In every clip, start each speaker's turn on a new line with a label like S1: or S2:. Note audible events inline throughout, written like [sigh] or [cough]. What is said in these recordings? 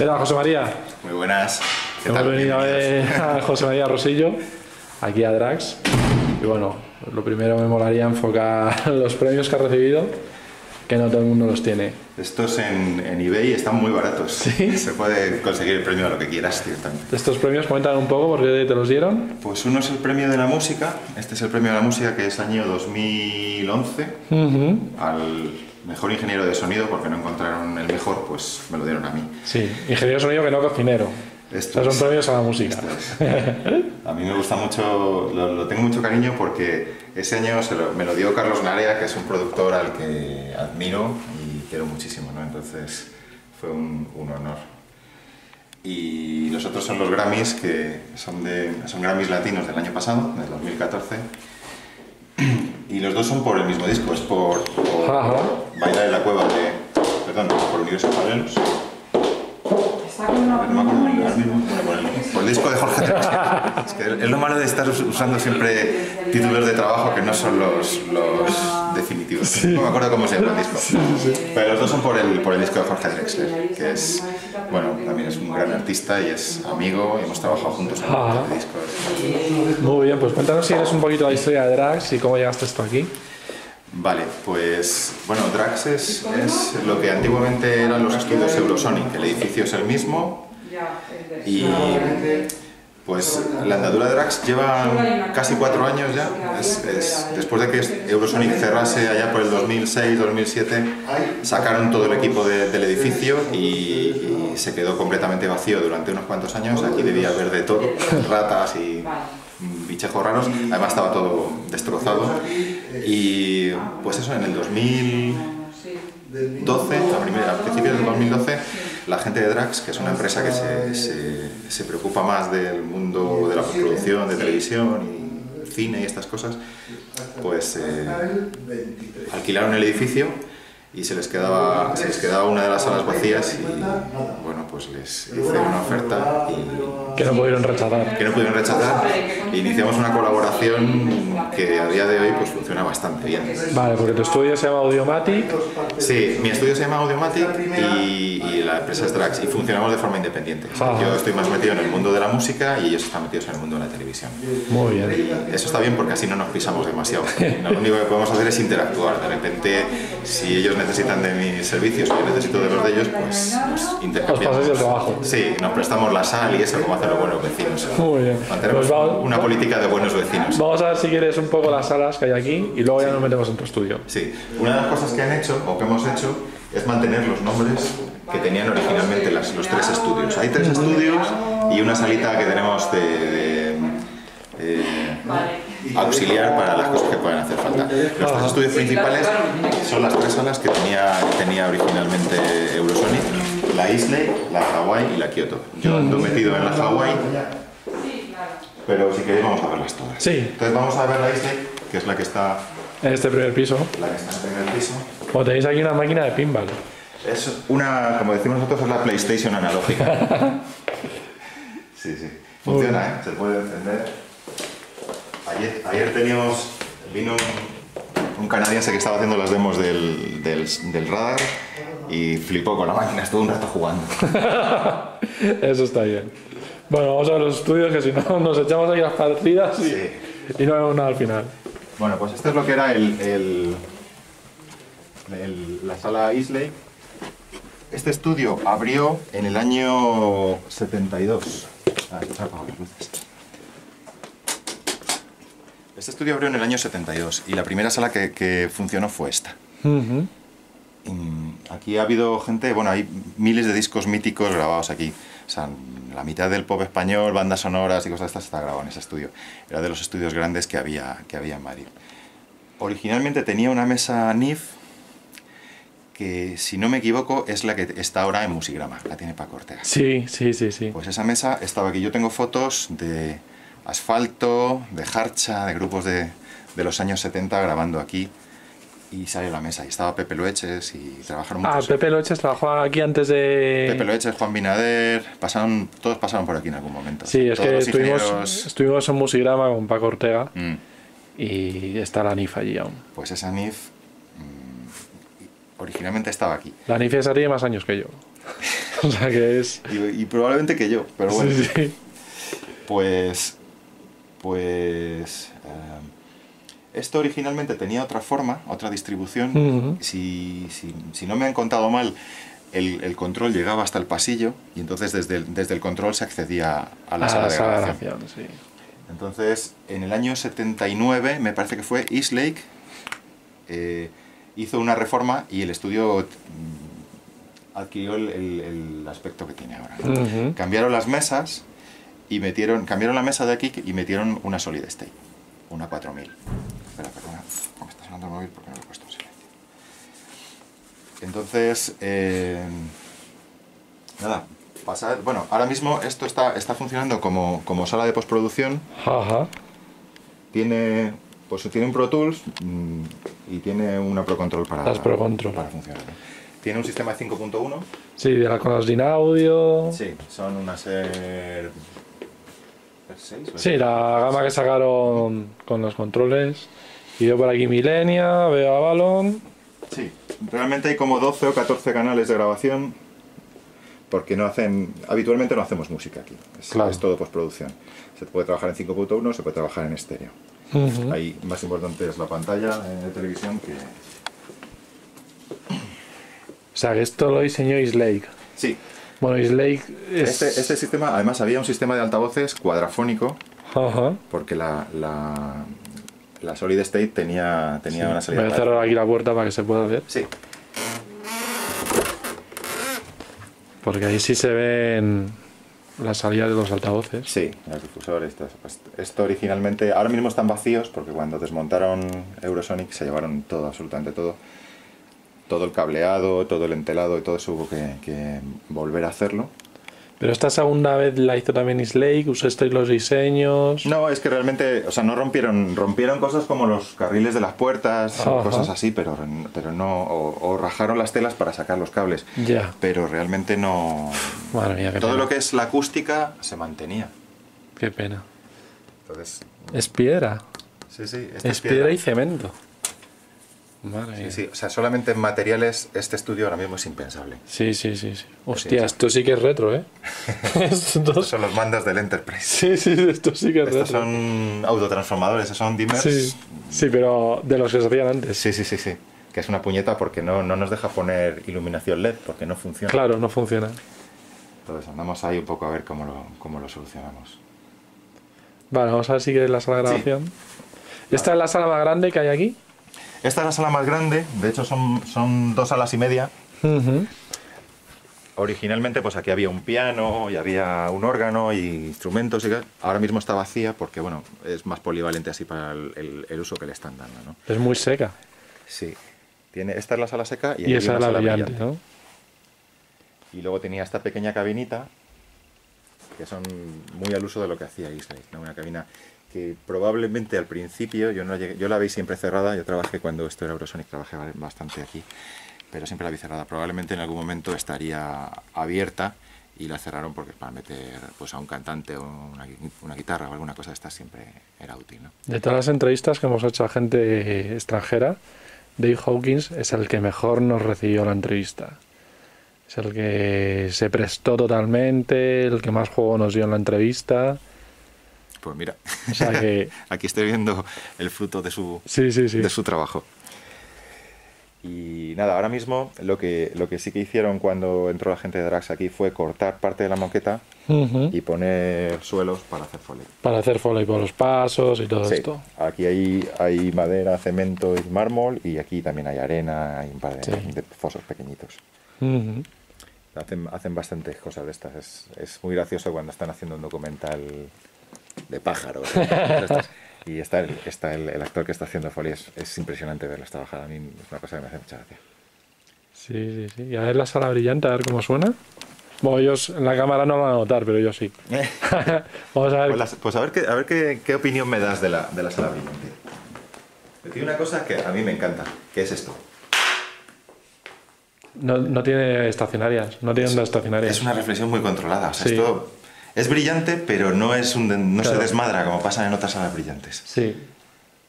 S1: Era José María.
S2: Muy buenas.
S1: ¿Qué Hemos venido a ver a José María Rosillo, aquí a Drax. Y bueno, lo primero me molaría enfocar los premios que ha recibido, que no todo el mundo los tiene.
S2: Estos en, en eBay están muy baratos.
S1: ¿Sí?
S2: Se puede conseguir el premio a lo que quieras directamente.
S1: Estos premios, cuentan un poco por qué te los dieron.
S2: Pues uno es el premio de la música. Este es el premio de la música que es año 2011. Al mejor ingeniero de sonido, porque no encontraron el mejor, pues me lo dieron a mí.
S1: Sí, ingeniero de sonido que no cocinero.
S2: Esto
S1: Estos son premios a la música.
S2: a mí me gusta mucho, lo, tengo mucho cariño porque ese año se lo, me lo dio Carlos Narea, que es un productor al que admiro y quiero muchísimo, ¿no? Entonces fue un, un honor. Y los otros son los Grammys, que son, de, son Grammys latinos del año pasado, del 2014 y los dos son por el mismo disco, es por, por Bailar en la cueva de. Perdón, por Universos Paralelos. Por el disco de Jorge Es que es lo malo de estar usando siempre títulos de trabajo que no son los, los definitivos. No me acuerdo cómo se llama el disco. Pero los dos son por el, por el disco de Jorge Drexler, que es, bueno, también es un gran artista y es amigo y hemos trabajado juntos en este disco.
S1: Muy bien, pues cuéntanos si eres un poquito la historia de Drax y cómo llegaste esto aquí.
S2: Vale, pues bueno, Drax es, es, lo que antiguamente eran los estudios Eurosonic. El edificio es el mismo y pues la andadura de Drax lleva casi cuatro años ya. después de que Eurosonic cerrase allá por el 2006-2007, sacaron todo el equipo del edificio y, se quedó completamente vacío durante unos cuantos años. Aquí debía haber de todo, ratas y bichejos raros, además estaba todo destrozado y pues eso, en el 2012, a, primera, principios del 2012, la gente de Drax, que es una empresa que se, se, se preocupa más del mundo de la producción, de televisión y cine y estas cosas, pues eh, alquilaron el edificio y se les quedaba se les quedaba una de las salas vacías y bueno pues les hice una oferta y
S1: que no pudieron rechazar.
S2: que no pudieron rechazar. E iniciamos una colaboración que a día de hoy pues funciona bastante bien.
S1: Vale porque tu estudio se llama Audiomatic.
S2: Sí mi estudio se llama Audiomatic y, y la empresa es Drax y funcionamos de forma independiente. Yo estoy más metido en el mundo de la música y ellos están metidos en el mundo de la televisión.
S1: Muy bien.
S2: Y eso está bien porque así no nos pisamos demasiado. [laughs] Lo único que podemos hacer es interactuar. De repente si ellos necesitan de mis servicios y yo necesito de los de ellos, pues nos intercambiamos.
S1: Os el trabajo.
S2: Sí, nos prestamos la sal y eso, como hacen los buenos vecinos.
S1: Muy bien.
S2: Mantenemos pues vamos, una política de buenos vecinos.
S1: Vamos a ver si quieres un poco las salas que hay aquí y luego ya nos metemos en tu estudio.
S2: Sí, una de las cosas que han hecho o que hemos hecho es mantener los nombres que tenían originalmente las, los tres estudios. Hay tres estudios y una salita que tenemos de, de eh, auxiliar para las cosas que pueden hacer falta. Los tres estudios principales son las tres salas que tenía, tenía originalmente Eurosonic, la Islay, la Hawaii y la Kyoto. Yo ando metido en la Hawaii, pero si queréis vamos a verlas todas.
S1: Sí.
S2: Entonces vamos a ver la Islay, que es la que está...
S1: En este primer piso.
S2: La que está en el primer piso.
S1: O tenéis aquí una máquina de pinball.
S2: Es una, como decimos nosotros, es la PlayStation analógica. [laughs] sí, sí. Funciona, ¿eh? Se puede encender. Ayer, ayer teníamos, vino un, un, canadiense que estaba haciendo las demos del, del, del, radar y flipó con la máquina, estuvo un rato jugando. [laughs]
S1: Eso está bien. Bueno, vamos a ver los estudios que si no nos echamos ahí las partidas y,
S2: sí.
S1: y no vemos nada al final.
S2: Bueno, pues esto es lo que era el, el, el, la sala Islay. Este estudio abrió en el año 72. Ah, las luces. Este estudio abrió en el año 72 y la primera sala que, que funcionó fue esta.
S1: Uh -huh.
S2: Aquí ha habido gente, bueno, hay miles de discos míticos grabados aquí. O sea, la mitad del pop español, bandas sonoras y cosas de estas está grabado en ese estudio. Era de los estudios grandes que había, que había en Madrid. Originalmente tenía una mesa NIF que, si no me equivoco, es la que está ahora en Musigrama, la tiene Paco Ortega.
S1: Sí, sí, sí, sí.
S2: Pues esa mesa estaba aquí. Yo tengo fotos de Asfalto, de Harcha, de grupos de, de los años 70 grabando aquí y sale la mesa. Y estaba Pepe Loeches y trabajaron
S1: Ah,
S2: muchos.
S1: Pepe Loeches trabajó aquí antes de...
S2: Pepe Loeches, Juan Binader, pasaron, todos pasaron por aquí en algún momento.
S1: Sí, es
S2: Todos
S1: que estuvimos,
S2: ingenieros-
S1: estuvimos en Musigrama con Paco Ortega
S2: Mm,
S1: y está la NIF allí aún.
S2: Pues esa NIF mm, originalmente estaba aquí.
S1: La NIF esa tiene más años que yo. [laughs] O sea que es... [laughs]
S2: Y, y probablemente que yo, pero bueno.
S1: Sí, sí.
S2: Pues. Pues. eh, esto originalmente tenía otra forma, otra distribución. Si, si- si no me han contado mal, el, el control llegaba hasta el pasillo y entonces desde el, desde el control se accedía a la sala de
S1: sala de
S2: grabación.
S1: sí.
S2: Entonces, en el año 79, me parece que fue, Eastlake eh, hizo una reforma y el estudio mm, adquirió el, aspecto que tiene ahora. Cambiaron las mesas y metieron, cambiaron la mesa de aquí y metieron una Solid State, una 4000. Espera, perdona, me está sonando el móvil porque no lo he puesto en silencio. Entonces, eh, nada, pasar, bueno, ahora mismo esto está, está funcionando como, como sala de postproducción,
S1: Ajá.
S2: tiene, pues, tiene un Pro Tools mm, y tiene una Pro Control para,
S1: Las Pro Control.
S2: para funcionar. Tiene un sistema 5.1
S1: Sí, de la con los Audio.
S2: Sí, son unas Air... Air 6,
S1: Sí, la gama que sacaron con los controles. Y yo por aquí Milenia, veo Avalon.
S2: Sí, realmente hay como 12 o 14 canales de grabación porque no hacen, habitualmente no hacemos música aquí, es,
S1: Claro.
S2: es todo postproducción. Se puede trabajar en 5.1, se puede trabajar en estéreo. Ahí más importante es la pantalla de televisión que...
S1: O sea, que esto lo diseñó Islake.
S2: Sí,
S1: Bueno, Islake es...
S2: este, este sistema, además había un sistema de altavoces cuadrafónico
S1: Ajá.
S2: porque la, la, la Solid State tenía, tenía una
S1: Voy
S2: salida...
S1: a
S2: para-
S1: cerrar aquí la puerta para que se pueda ver.
S2: Sí,
S1: Porque ahí sí se ven las salidas de los altavoces.
S2: Sí, los difusores. eso. Pues Esto originalmente, ahora mismo están vacíos porque cuando desmontaron Eurosonic se llevaron todo, absolutamente todo. Todo el cableado, todo el entelado y todo eso hubo que, que volver a hacerlo.
S1: Pero esta segunda vez la hizo también Islake, usasteis los diseños.
S2: No, es que realmente, o sea, no rompieron, rompieron cosas como los carriles de las puertas,
S1: Ajá.
S2: cosas así, pero, pero no, o, o rajaron las telas para sacar los cables.
S1: Ya.
S2: Pero realmente no.
S1: Madre mía, qué
S2: Todo
S1: pena.
S2: lo que es la acústica se mantenía.
S1: Qué pena.
S2: Entonces,
S1: Es piedra.
S2: sí, sí, esta
S1: Es piedra y cemento. Madre
S2: Sí, sí, o sea, solamente en materiales este estudio ahora mismo es impensable.
S1: Sí, sí, sí, sí. Hostia, esto sí que es retro, ¿eh? [laughs]
S2: Estos son los mandos del Enterprise.
S1: Sí, sí, esto sí que es
S2: Estos
S1: retro.
S2: son autotransformadores, esos son dimmers.
S1: Sí, sí, pero de los que se hacían antes.
S2: sí, sí, sí, sí. Que es una puñeta porque no, no nos deja poner iluminación LED, porque no funciona.
S1: Claro, no funciona.
S2: Entonces andamos ahí un poco a ver cómo lo, cómo lo solucionamos.
S1: Vale, vamos a ver si quieres la sala de
S2: Sí.
S1: grabación. Esta es la sala más grande que hay aquí.
S2: Esta es la sala más grande, de hecho son, son dos salas y media. Originalmente pues aquí había un piano y había un órgano y instrumentos y ahora mismo está vacía porque bueno, es más polivalente así para el, el- el uso que le están dando, ¿no?
S1: Es muy seca.
S2: Sí. Tiene, esta es la sala seca y,
S1: Y esa es la
S2: sala
S1: brillante, ¿no?
S2: Y luego tenía esta pequeña cabinita, que son muy al uso de lo que hacía Islay, ¿no? Una cabina que probablemente al principio, yo, no llegué- yo la vi siempre cerrada, yo trabajé cuando esto era Eurosonic, trabajé bastante aquí, pero siempre la vi cerrada. Probablemente en algún momento estaría abierta y la cerraron porque para meter pues, a un cantante o una, una guitarra o alguna cosa de estas siempre era útil, ¿no?
S1: De todas las entrevistas que hemos hecho a gente extranjera, Dave Hawkins es el que mejor nos recibió la entrevista. Es el que se prestó totalmente, el que más juego nos dio en la entrevista.
S2: Pues mira,
S1: O sea que, [laughs]
S2: aquí estoy viendo el fruto de su,
S1: sí, sí, sí.
S2: de su trabajo. Y nada, ahora mismo lo que, lo que sí que hicieron cuando entró la gente de Drax aquí fue cortar parte de la moqueta y poner suelos para hacer foley.
S1: Para hacer foley por los pasos y todo
S2: Sí,
S1: esto.
S2: aquí hay, hay madera, cemento y mármol y aquí también hay arena, hay un par de,
S1: Sí.
S2: de fosos pequeñitos. Hacen, hacen bastantes cosas de estas. Es, es muy gracioso cuando están haciendo un documental de pájaros. y está, el, está el, el actor que está haciendo foley. Es, es impresionante verlos trabajar. A mí es una cosa que me hace mucha gracia.
S1: Sí, sí, sí. Y a ver la sala brillante, a ver cómo suena. Bueno, ellos en la cámara no lo van a notar, pero yo sí. [laughs] [laughs] Vamos a ver.
S2: Pues, las- pues a ver, qué, a ver qué, qué opinión me das de la, de la sala brillante. Tiene una cosa que a mí me encanta, que es esto.
S1: No, no tiene estacionarias, no tiene ondas estacionarias.
S2: Es una reflexión muy controlada. O sea,
S1: Sí.
S2: esto es brillante, pero no, es un, no
S1: Claro.
S2: se desmadra como pasa en otras salas brillantes.
S1: Sí.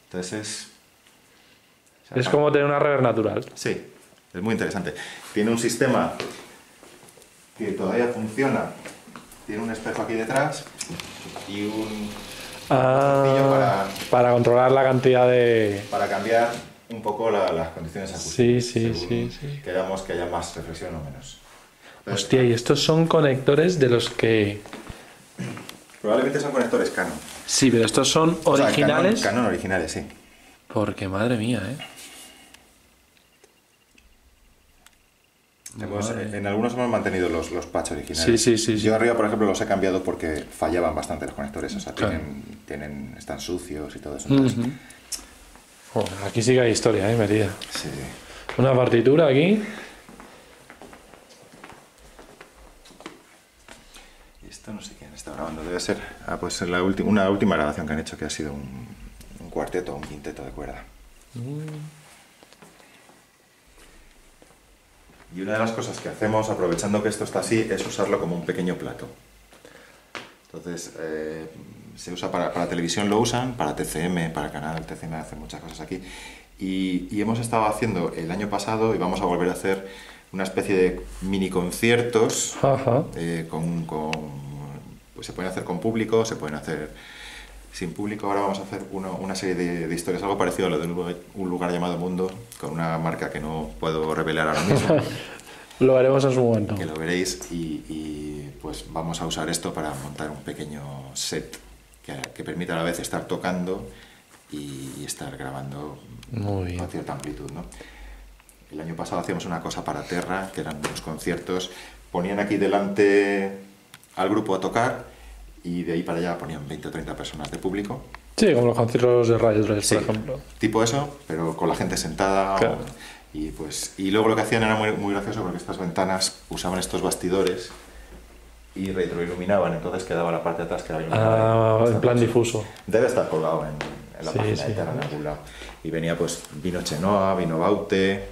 S2: Entonces es...
S1: Es como tener una reverb natural.
S2: Sí, es muy interesante. Tiene un sistema que todavía funciona. Tiene un espejo aquí detrás y un
S1: ah, para, controlar la cantidad de...
S2: Para cambiar un poco las condiciones acústicas.
S1: Sí, sí, sí, sí.
S2: Queramos que haya más reflexión o menos.
S1: Hostia, y estos son conectores de los que...
S2: Probablemente son conectores Canon.
S1: Sí, pero estos son originales.
S2: Canon, originales, sí.
S1: Porque madre mía, ¿eh?
S2: en algunos hemos mantenido los, los patch originales.
S1: Sí, sí, sí,
S2: Yo arriba, por ejemplo, los he cambiado porque fallaban bastante los conectores. O sea, tienen, tienen, están sucios y todo eso.
S1: aquí sí que hay historia, ¿eh? Metida.
S2: Sí.
S1: Una partitura aquí.
S2: Esto no sé quién está grabando, debe ser ah, pues la una última grabación que han hecho que ha sido un, un cuarteto, un quinteto de cuerda. Mm. Y una de las cosas que hacemos, aprovechando que esto está así, es usarlo como un pequeño plato. Entonces, eh, se usa para, para, televisión, lo usan, para TCM, para canal TCM hacen muchas cosas aquí. Y, y, hemos estado haciendo el año pasado y vamos a volver a hacer una especie de mini conciertos eh, con, con, pues se pueden hacer con público, se pueden hacer sin público. Ahora vamos a hacer una serie de, historias, algo parecido a lo de un lugar, llamado Mundo, con una marca que no puedo revelar ahora mismo. [laughs]
S1: lo haremos en su momento.
S2: Que lo veréis y, pues vamos a usar esto para montar un pequeño set que, que permita a la vez estar tocando y, estar grabando
S1: Muy
S2: con cierta amplitud. ¿no? El año pasado hacíamos una cosa para Terra, que eran unos conciertos, ponían aquí delante al grupo a tocar y de ahí para allá ponían 20 o 30 personas de público.
S1: Sí, como los conciertos de Radio 3, por ejemplo.
S2: Tipo eso, pero con la gente sentada. y, pues, y luego lo que hacían era muy, muy gracioso porque estas ventanas usaban estos bastidores y retroiluminaban, entonces quedaba la parte de atrás que era
S1: Ah, en plan difuso.
S2: Debe estar colgado en, la página de Terra en algún lado. Y venía pues, vino Chenoa, vino Baute,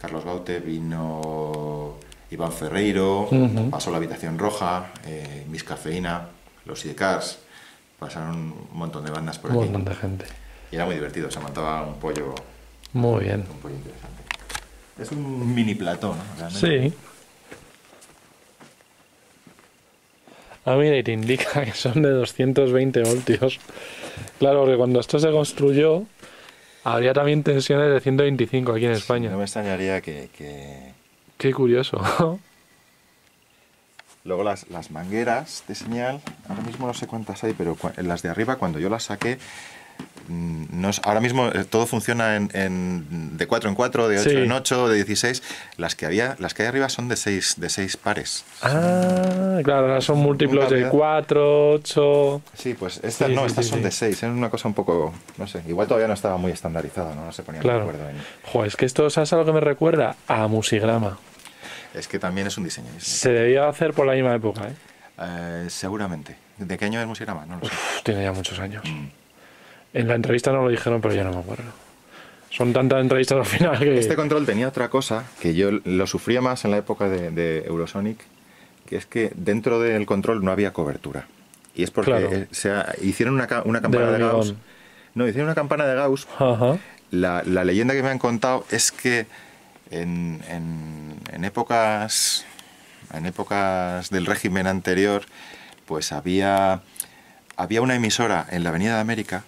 S2: Carlos Baute, vino Iván Ferreiro, pasó la habitación roja, eh, Miss Cafeína, los Sidecars, pasaron un montón de bandas por aquí.
S1: Un montón de gente.
S2: Y era muy divertido, se montaba un pollo.
S1: Muy bien.
S2: Un pollo interesante. Es un mini platón, ¿no?
S1: Sí. Ah, mira, y te indica que son de 220 voltios. Claro, que cuando esto se construyó, habría también tensiones de 125 aquí en España.
S2: no me extrañaría que, que
S1: Qué curioso. [laughs]
S2: Luego las, las, mangueras de señal, ahora mismo no sé cuántas hay, pero en las de arriba cuando yo las saqué, mm, no ahora mismo eh, todo funciona en, de 4 en 4, de 8 en 8, de 16. Las que, había, las que hay arriba son de 6 de seis pares.
S1: Ah, claro, ahora son múltiplos de 4, 8.
S2: Sí, pues estas no, estas son de 6. Es una cosa un poco, no sé, igual todavía no estaba muy estandarizado, no, no se ponía
S1: claro.
S2: de acuerdo. En...
S1: Joder, es que esto es algo que me recuerda a Musigrama.
S2: Es que también es un diseño.
S1: Se debía hacer por la misma época, ¿eh?
S2: ¿eh? seguramente. ¿De qué año es Musigrama? No lo sé.
S1: tiene ya muchos años. Mm. En la entrevista no lo dijeron, pero ya no me acuerdo. Son tantas entrevistas al final que...
S2: Este control tenía otra cosa, que yo lo sufría más en la época de, Eurosonic, que es que dentro del control no había cobertura. Y es porque hicieron una, campana de, Gauss. No, hicieron una campana de Gauss. La, la, leyenda que me han contado es que en, en, épocas en épocas del régimen anterior pues había había una emisora en la Avenida de América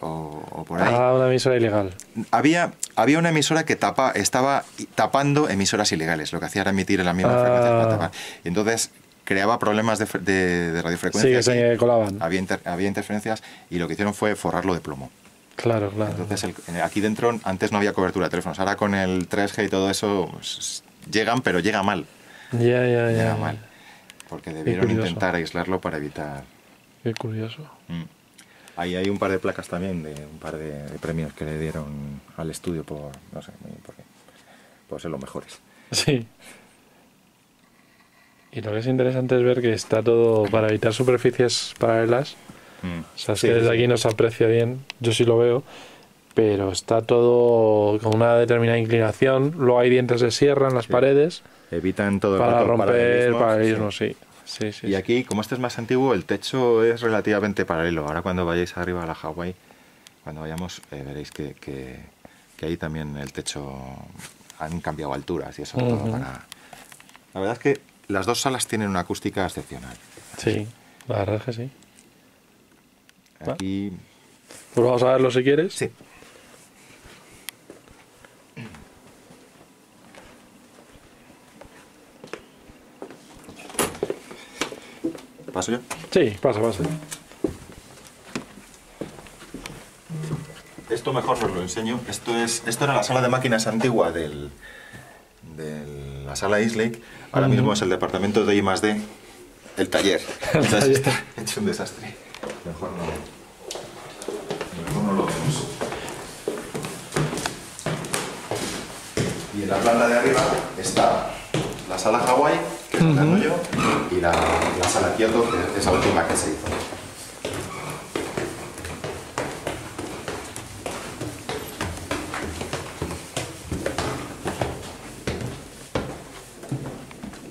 S2: o, por ahí.
S1: Ah, una emisora ilegal.
S2: Había, había una emisora que tapa, estaba tapando emisoras ilegales. Lo que hacía era emitir en la misma frecuencia para ah. tapar. Y entonces creaba problemas de, de, radiofrecuencia.
S1: Sí, que se colaban.
S2: Había, había interferencias y lo que hicieron fue forrarlo de plomo.
S1: Claro, claro.
S2: Entonces, aquí dentro antes no había cobertura de teléfonos. Ahora con el 3G y todo eso pues, llegan, pero llega mal.
S1: Ya, ya, ya.
S2: Llega mal. Porque debieron intentar aislarlo para evitar.
S1: Qué curioso.
S2: Mm. Ahí hay un par de placas también, de un par de, premios que le dieron al estudio por, no sé, por, por ser los mejores.
S1: Sí. Y lo que es interesante es ver que está todo para evitar superficies paralelas Mm. O sea, es que desde aquí no se aprecia bien, yo sí lo veo, pero está todo con una determinada inclinación. Luego hay dientes de sierra en las paredes.
S2: Evitan todo
S1: para romper paralelismo, sí. Sí, sí,
S2: y aquí, como este es más antiguo, el techo es relativamente paralelo. Ahora cuando vayáis arriba a la Hawái, cuando vayamos, eh, veréis que, que, ahí también el techo han cambiado alturas y eso todo para... La verdad es que las dos salas tienen una acústica excepcional.
S1: Sí, la verdad es que sí.
S2: Aquí...
S1: Pues vamos a verlo si quieres.
S2: Sí. ¿Paso yo?
S1: Sí, pasa, pasa.
S2: Esto mejor os lo enseño. Esto es, esto era la sala de máquinas antigua del, de la sala Islake. Ahora mismo es el departamento de I D, el taller. [laughs]
S1: Taller. [laughs]
S2: está hecho un desastre. Mejor no, mejor no lo vemos. Y en la planta de arriba está la sala Hawaii, que yo, y la, la sala Kyoto, que es la última que se hizo.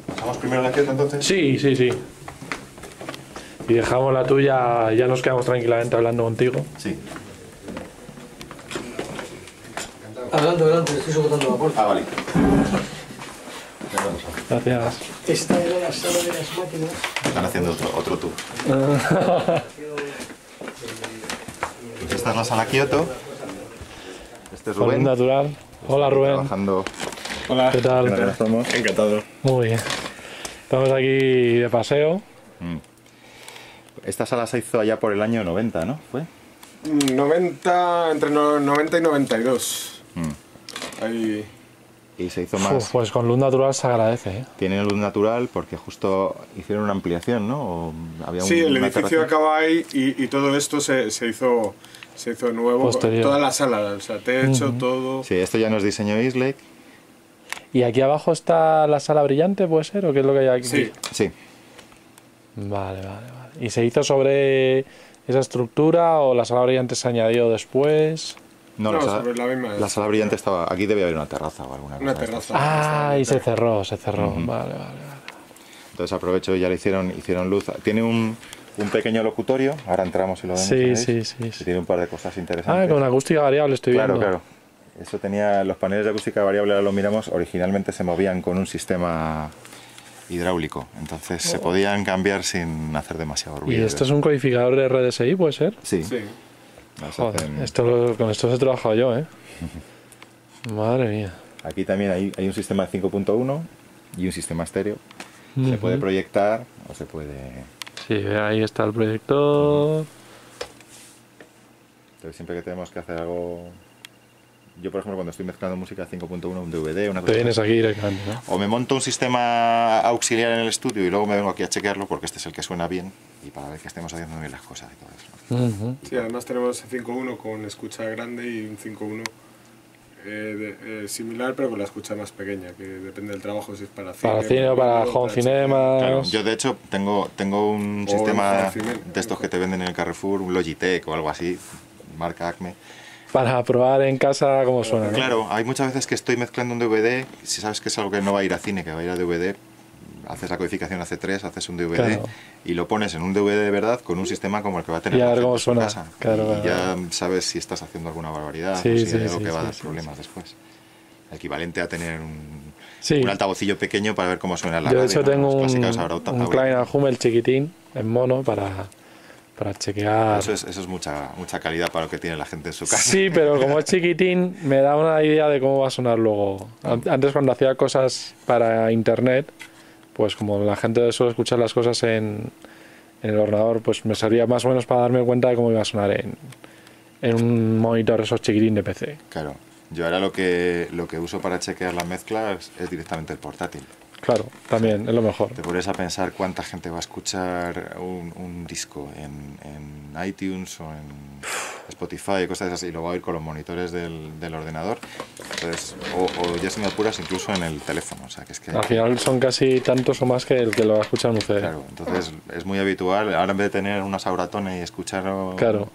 S2: ¿Pasamos primero la Kyoto entonces?
S1: Sí, sí, sí. Y dejamos la tuya, ya nos quedamos tranquilamente hablando contigo.
S2: Sí.
S3: Adelante, adelante, estoy soportando la puerta.
S2: Ah, vale.
S1: Gracias.
S3: Esta era la sala de las máquinas.
S2: Están haciendo otro, otro tour. Pues [laughs] esta es la sala Kyoto. Este es
S1: Rubén. Natural. Hola Rubén.
S2: Trabajando.
S4: Hola,
S1: ¿Qué tal?
S2: ¿Qué tal estamos?
S4: encantado.
S1: Muy bien. Estamos aquí de paseo.
S2: Esta sala se hizo allá por el año 90, ¿no? ¿Fue?
S4: 90, entre no- 90 y 92.
S2: Mm.
S4: Ahí,
S2: Y se hizo
S1: Uf,
S2: más.
S1: pues con luz natural se agradece. ¿eh?
S2: Tiene luz natural porque justo hicieron una ampliación, ¿no? O había un-
S4: sí, el edificio
S2: terraza.
S4: acaba ahí y, y todo esto se, se hizo se hizo nuevo.
S1: Posterior.
S4: Toda la sala, o sea, techo, todo.
S2: Sí, esto ya nos diseñó Islake.
S1: ¿Y aquí abajo está la sala brillante, puede ser? ¿O qué es lo que hay aquí?
S4: Sí,
S2: Sí.
S1: Vale, vale, vale. ¿Y se hizo sobre esa estructura o la sala brillante se añadió después?
S2: No,
S4: No,
S2: la, sala,
S4: sobre la misma.
S2: la sala brillante estaba. Aquí debe haber una terraza o alguna cosa.
S4: Una terraza.
S1: Ah, y se cerró, se cerró. Vale, vale, vale.
S2: Entonces aprovecho, ya le hicieron, hicieron luz. Tiene un, un pequeño locutorio. Ahora entramos y lo vemos.
S1: Sí, sí, sí,
S2: Y
S1: sí.
S2: tiene un par de cosas interesantes.
S1: Ah, con acústica variable estoy
S2: Claro,
S1: viendo.
S2: claro. Eso tenía los paneles de acústica variable, ahora lo miramos, originalmente se movían con un sistema hidráulico, entonces se podían cambiar sin hacer demasiado
S1: ¿Y
S2: ruido.
S1: esto es un codificador de RDSI, puede ser?
S2: Sí,
S4: Sí.
S1: Joder,
S2: hacen-
S1: esto lo- con esto he trabajado yo, ¿eh? [laughs] Madre mía.
S2: Aquí también hay, hay un sistema de 5.1 y un sistema estéreo. Se puede proyectar o se puede...
S1: Sí, ahí está el proyector.
S2: Entonces siempre que tenemos que hacer algo... Yo, por ejemplo, cuando estoy mezclando música 5.1, un DVD, una
S1: Te
S2: cosa
S1: vienes
S2: así,
S1: aquí directamente, ¿no?
S2: O me monto un sistema auxiliar en el estudio y luego me vengo aquí a chequearlo porque este es el que suena bien y para ver que estemos haciendo bien las cosas y todo eso.
S1: Ujú.
S4: Sí, además tenemos 5.1 con escucha grande y un 5.1 eh, de- eh, similar pero con la escucha más pequeña, que depende del trabajo si es para cine,
S1: Para cine o para home
S4: para
S1: cinema.
S2: Claro, yo de hecho tengo, tengo un
S4: O
S2: sistema de estos que te venden en el Carrefour, un Logitech o algo así, marca Acme.
S1: Para probar en casa cómo suena, ¿no?
S2: Claro, hay muchas veces que estoy mezclando un DVD, si sabes que es algo que no va a ir a cine, que va a ir a DVD, haces la codificación a C3, haces un DVD
S1: Claro.
S2: y lo pones en un DVD de verdad con un sistema como el que va a tener
S1: Y a
S2: la
S1: ver
S2: gente
S1: cómo
S2: en su
S1: suena.
S2: casa.
S1: Claro,
S2: y ya sabes si estás haciendo alguna barbaridad
S1: Sí,
S2: o si
S1: sí,
S2: hay algo
S1: sí,
S2: que va a dar problemas después. Equivalente a tener un, un altavocillo pequeño para ver cómo suena la
S1: Yo de
S2: radio,
S1: hecho
S2: ¿no?
S1: tengo
S2: Los
S1: un, un
S2: ahora-
S1: Klein Hummel chiquitín en mono para, para chequear.
S2: Eso es, eso es mucha, mucha calidad para lo que tiene la gente en su casa.
S1: Sí, pero como es chiquitín, me da una idea de cómo va a sonar luego. An- Antes cuando hacía cosas para internet, pues como la gente suele escuchar las cosas en, en el ordenador, pues me servía más o menos para darme cuenta de cómo iba a sonar en, en un monitor esos chiquitín de PC.
S2: Claro. Yo ahora lo que, lo que uso para chequear la mezcla es, es directamente el portátil.
S1: Claro, también es lo mejor.
S2: Te pones a pensar cuánta gente va a escuchar un, un disco en, en iTunes o en Spotify, cosas así, y lo va a oír con los monitores del, del ordenador. Entonces, o, o ya si me apuras, incluso en el teléfono. O sea, que es que...
S1: Al final son casi tantos o más que el que lo va a escuchar en un CD.
S2: Claro, entonces es muy habitual. Ahora en vez de tener una sauratona y escucharlo.
S1: Claro.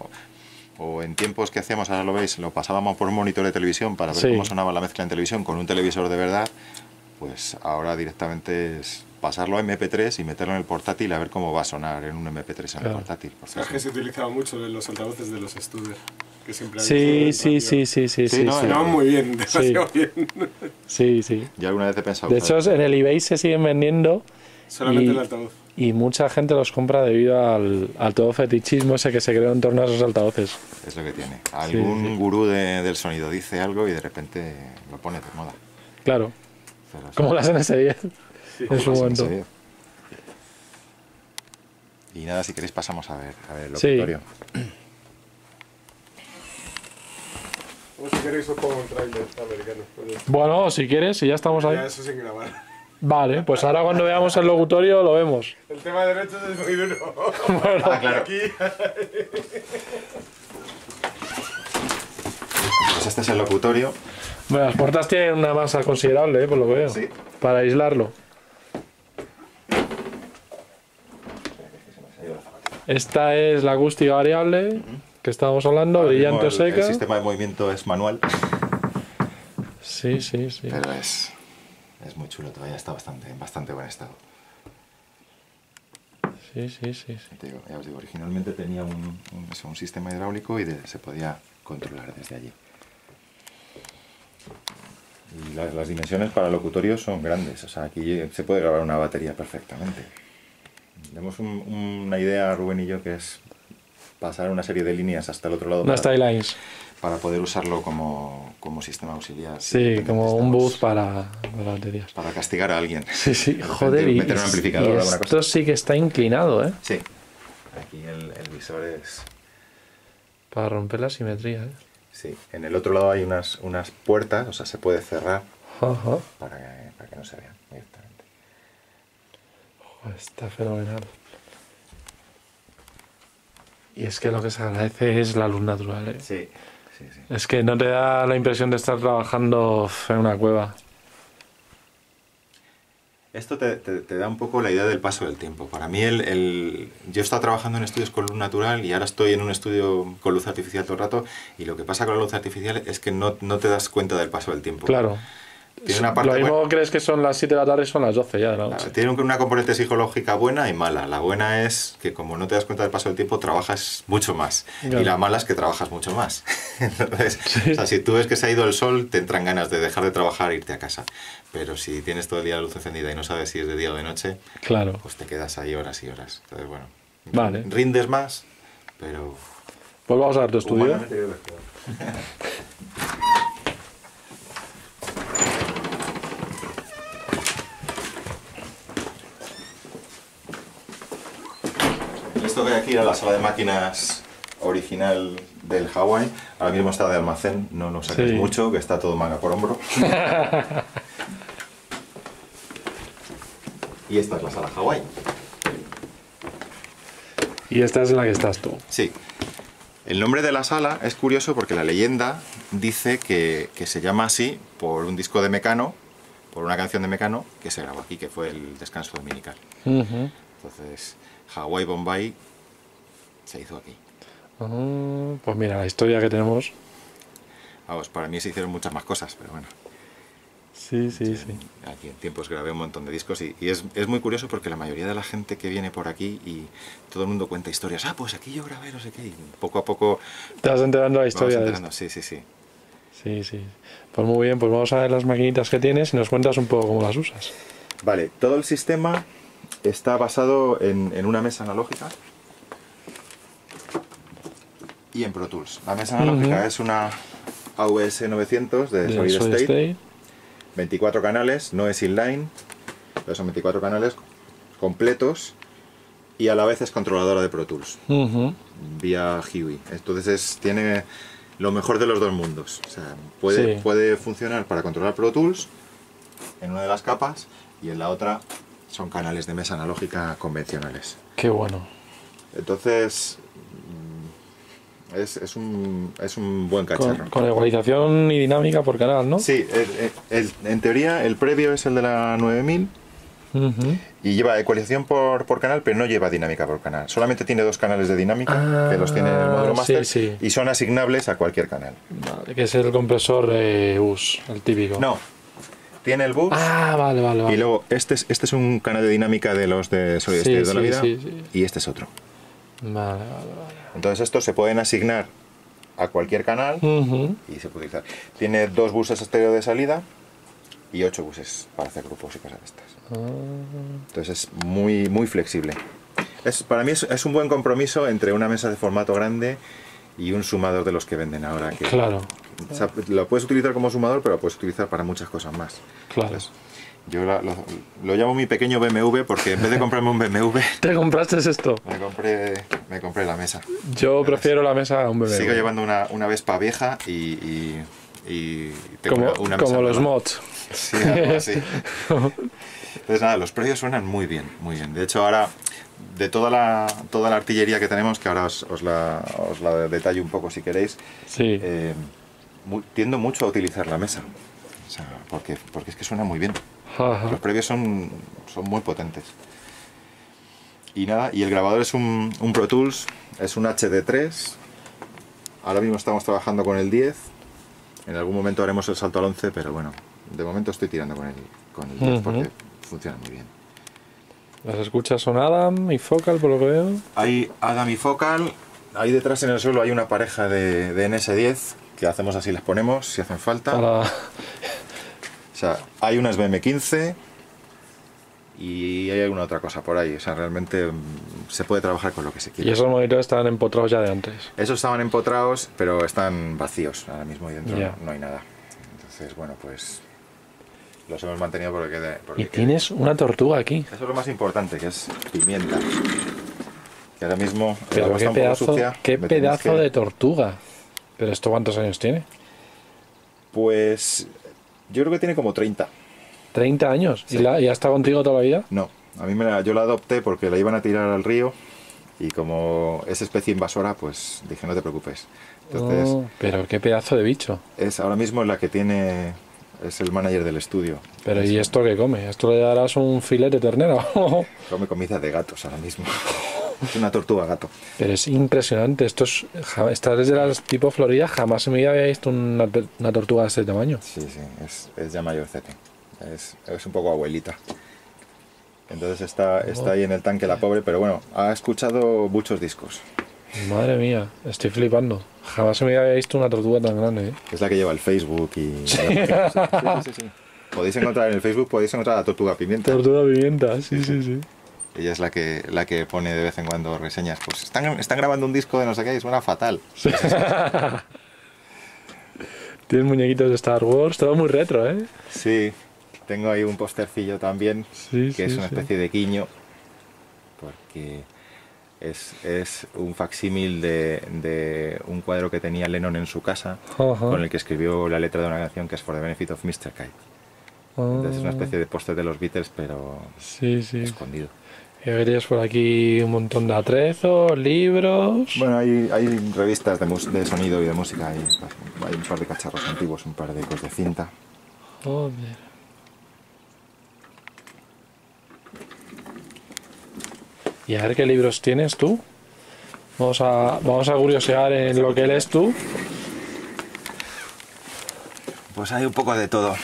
S2: O, o en tiempos que hacíamos, ahora lo veis, lo pasábamos por un monitor de televisión para ver
S1: Sí.
S2: cómo sonaba la mezcla en televisión con un televisor de verdad. Pues ahora directamente es pasarlo a MP3 y meterlo en el portátil a ver cómo va a sonar en un MP3 en el portátil. porque
S4: ¿Sabes
S2: es-
S4: que se utilizaba mucho de los altavoces de los estudios? Que siempre
S1: Sí, sí, sí, sí, sí,
S2: Sí,
S1: sí,
S2: no,
S1: sí.
S4: Sonaban muy bien, demasiado [laughs] bien.
S1: Sí, sí.
S2: Yo alguna vez he pensado.
S1: De hecho, en el eBay se siguen vendiendo
S4: Solamente
S1: Y-
S4: el altavoz.
S1: Y mucha gente los compra debido al, al todo fetichismo ese que se creó en torno a esos altavoces.
S2: Es lo que tiene. Algún
S1: sí.
S2: gurú de- del sonido dice algo y de repente lo pone de moda.
S1: Claro,
S2: Pero sí.
S1: como las NS10 en su momento.
S2: Y nada, si queréis pasamos a ver, a ver el
S1: Sí.
S2: locutorio.
S4: O si queréis os pongo un trailer americano.
S1: Bueno, si quieres, si ya estamos
S4: ya
S1: ahí.
S4: eso sin grabar.
S1: Vale, pues ahora cuando veamos el locutorio lo vemos.
S4: El tema de derechos es muy duro. [laughs]
S1: Bueno,
S2: Ah, claro.
S4: Aquí.
S2: Pues este es el locutorio.
S1: Bueno, las puertas tienen una masa considerable, eh, por lo que veo.
S2: Sí.
S1: Para aislarlo. Esta es la acústica variable que estábamos hablando,
S2: Ahora
S1: brillante o seca.
S2: El sistema de movimiento es manual,
S1: Sí, sí, sí.
S2: pero es, es muy chulo, todavía está bastante, en bastante buen estado.
S1: Sí, sí, sí, sí.
S2: Te digo, ya os digo, originalmente tenía un, un- eso, un sistema hidráulico y de- se podía controlar desde allí. Y las, las dimensiones para locutorio son grandes, o sea, aquí se puede grabar una batería perfectamente. Tenemos un- una idea, Rubén y yo, que es pasar una serie de líneas hasta el otro lado
S1: Unas
S2: para,
S1: Skylines.
S2: para poder usarlo como, como sistema auxiliar.
S1: Sí, como un bus para, para baterías.
S2: Para castigar a alguien. [laughs]
S1: Sí, sí, [laughs] joder, y,
S2: meter un amplificador
S1: y
S2: o alguna
S1: esto
S2: cosa.
S1: sí que está inclinado, ¿eh?
S2: Sí. Aquí el, el visor es...
S1: Para romper la simetría, ¿eh?
S2: Sí, en el otro lado hay unas, unas puertas, o sea, se puede cerrar
S1: Ajá.
S2: para que, para que no se vean directamente.
S1: Está fenomenal. Y es que lo que se agradece es la luz natural, ¿eh?
S2: Sí, sí, sí.
S1: Es que no te da la impresión de estar trabajando en una cueva.
S2: Esto te, te- te da un poco la idea del paso del tiempo. Para mí, el, el- yo he estado trabajando en estudios con luz natural y ahora estoy en un estudio con luz artificial todo el rato y lo que pasa con la luz artificial es que no, no te das cuenta del paso del tiempo.
S1: Claro.
S2: Tiene una parte
S1: lo mismo
S2: buena-
S1: crees que son las 7 de la tarde son las 12 ya la
S2: Claro. Tiene una componente psicológica buena y mala. La buena es que como no te das cuenta del paso del tiempo, trabajas mucho más.
S1: Claro.
S2: Y la mala es que trabajas mucho más. [laughs] Entonces, o sea, si tú ves que se ha ido el sol, te entran ganas de dejar de trabajar e irte a casa. Pero si tienes todo el día la luz encendida y no sabes si es de día o de noche,
S1: Claro.
S2: pues te quedas ahí horas y horas. Entonces, bueno,
S1: Vale.
S2: rindes más, pero...
S1: Pues vamos a ver tu estudio. [laughs]
S2: Esto que hay aquí era la sala de máquinas original del Hawái. Ahora mismo está de almacén, no lo saques
S1: Sí.
S2: mucho, que está todo manga por hombro. [laughs] y esta es la sala Hawái.
S1: Y esta es en la que estás tú.
S2: Sí. El nombre de la sala es curioso porque la leyenda dice que, que se llama así por un disco de Mecano, por una canción de Mecano que se grabó aquí, que fue el descanso dominical. Entonces, Hawái Bombay se hizo aquí.
S1: Ah, pues mira, la historia que tenemos.
S2: Vamos, para mí se hicieron muchas más cosas, pero bueno.
S1: Sí, sí, sí.
S2: Aquí en tiempos grabé un montón de discos y, y es, es muy curioso porque la mayoría de la gente que viene por aquí y todo el mundo cuenta historias. Ah, pues aquí yo grabé no sé qué. Y poco a poco
S1: Te vas enterando la historia de
S2: enterando. Sí, sí, sí.
S1: Sí, sí. Pues muy bien, pues vamos a ver las maquinitas que tienes y nos cuentas un poco cómo las usas.
S2: Vale, todo el sistema está basado en, en una mesa analógica y en Pro Tools. La mesa analógica es una AVS 900 de,
S1: De
S2: Solid,
S1: Solid
S2: State,
S1: State.
S2: 24 canales, no es inline, pero son 24 canales completos y a la vez es controladora de Pro Tools vía Huey. Entonces es, tiene lo mejor de los dos mundos. O sea, puede,
S1: Sí.
S2: puede funcionar para controlar Pro Tools en una de las capas y en la otra son canales de mesa analógica convencionales.
S1: Qué bueno.
S2: Entonces es, es un, es un buen cacharro.
S1: Con, con igualización y dinámica por canal, ¿no?
S2: Sí, el- el- en teoría el previo es el de la 9000
S1: Ujú.
S2: y lleva ecualización por, por canal, pero no lleva dinámica por canal. Solamente tiene dos canales de dinámica,
S1: Ah,
S2: que los tiene en el módulo
S1: sí,
S2: master,
S1: sí.
S2: y son asignables a cualquier canal.
S1: Vale, que es el compresor eh, bus, el típico.
S2: No, tiene el bus
S1: Ah, vale, vale, vale.
S2: y luego este es, este es un canal de dinámica de los de Solid
S1: Sí,
S2: State de la vida
S1: sí, sí.
S2: y este es otro.
S1: Vale, vale, vale.
S2: Entonces estos se pueden asignar a cualquier canal
S1: Ujú.
S2: y se puede utilizar. Tiene dos buses estéreo de salida y 8 buses para hacer grupos y cosas de estas.
S1: Ah,
S2: Entonces es muy, muy flexible. Es, para mí es, es un buen compromiso entre una mesa de formato grande y un sumador de los que venden ahora. Que,
S1: claro,
S2: o sea, lo puedes utilizar como sumador, pero lo puedes utilizar para muchas cosas más.
S1: claro.
S2: Entonces, yo la- lo, lo llamo mi pequeño BMW porque en vez de comprarme un BMW, [laughs]
S1: ¿Te compraste esto?
S2: me compré, me compré la mesa.
S1: Yo prefiero la mesa a un bebé.
S2: Sigo llevando una, una Vespa vieja y, y, y tengo
S1: como
S2: una, mesa
S1: como los
S2: nueva.
S1: mods.
S2: Sí, algo así. Entonces [laughs] nada, los precios suenan muy bien, muy bien. De hecho ahora, de toda la, toda la artillería que tenemos, que ahora os, os la, os la detallo un poco si queréis,
S1: Sí.
S2: eh, tiendo mucho a utilizar la mesa. O sea, porque, porque es que suena muy bien.
S1: Ajá.
S2: Los previos son, son muy potentes. Y nada, y el grabador es un, un Pro Tools, es un HD3. Ahora mismo estamos trabajando con el 10. En algún momento haremos el salto al 11, pero bueno, de momento estoy tirando con el, con el 10
S1: Ujú.
S2: porque funciona muy bien.
S1: Las escuchas son Adam y Focal, por lo que veo.
S2: Hay Adam y Focal. Ahí detrás en el suelo hay una pareja de, de NS10 que hacemos así, las ponemos si hacen falta.
S1: Para... [laughs]
S2: O sea, hay unas BM15 y hay alguna otra cosa por ahí. O sea, realmente mm, se puede trabajar con lo que se
S1: Y
S2: quiera.
S1: esos monitores estaban empotrados ya de antes.
S2: Esos estaban empotrados, pero están vacíos ahora mismo y dentro no, no hay nada. Entonces, bueno, pues los hemos mantenido porque quede. porque
S1: Y
S2: quede.
S1: tienes una tortuga aquí.
S2: Eso es lo más importante, que es pimienta. Que ahora mismo el
S1: Pero qué pedazo, qué pedazo
S2: que-
S1: de tortuga. Pero esto cuántos años tiene?
S2: Pues yo creo que tiene como 30.
S1: 30 años.
S2: Sí.
S1: ¿Y, la, ¿Y ha estado contigo toda la vida?
S2: No, a mí me la, yo la adopté porque la iban a tirar al río y como es especie invasora, pues dije no te preocupes. Entonces,
S1: Oh, pero qué pedazo de bicho.
S2: es ahora mismo la que tiene, es el manager del estudio.
S1: Pero ¿y esto qué come? ¿Esto le darás un filete de ternera? [laughs]
S2: Come comida de gatos ahora mismo. [laughs] es una tortuga gato.
S1: Pero es impresionante. Esto es, esta desde las tipo Florida. Jamás en mi vida había visto una, tortuga de este tamaño.
S2: Sí, sí, es, es ya mayorcete. Es, es un poco abuelita. Entonces está, está ahí en el tanque la pobre, pero bueno, ha escuchado muchos discos.
S1: Madre mía, estoy flipando. Jamás en mi vida había visto una tortuga tan grande. ¿eh?
S2: Es la que lleva el Facebook y... Sí, sí, sí, sí. Podéis encontrar en el Facebook, podéis encontrar la tortuga pimienta.
S1: Tortuga pimienta, sí, sí, sí.
S2: Ella es la que, la que pone de vez en cuando reseñas. Pues están, están grabando un disco de no sé qué y suena fatal.
S1: Tienes muñequitos de Star Wars, todo muy retro, ¿eh?
S2: Sí, tengo ahí un postercillo también,
S1: Sí,
S2: que es una especie de quiño, porque es, es un facsímil de, de un cuadro que tenía Lennon en su casa, con el que escribió la letra de una canción que es For the Benefit of Mr. Kite. Entonces es una
S1: Ah,
S2: especie de póster de los Beatles, pero
S1: Sí, sí.
S2: escondido.
S1: Y verías por aquí un montón de atrezos, libros.
S2: Bueno, hay, hay revistas de, mus- de sonido y de música, hay, hay un par de cacharros antiguos, un par de ecos de cinta.
S1: Joder. Y a ver qué libros tienes tú. Vamos a, vamos a curiosear en lo que lees tú.
S2: Pues hay un poco de todo.